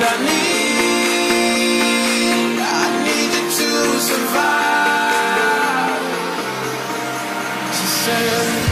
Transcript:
I need, I to survive. She said.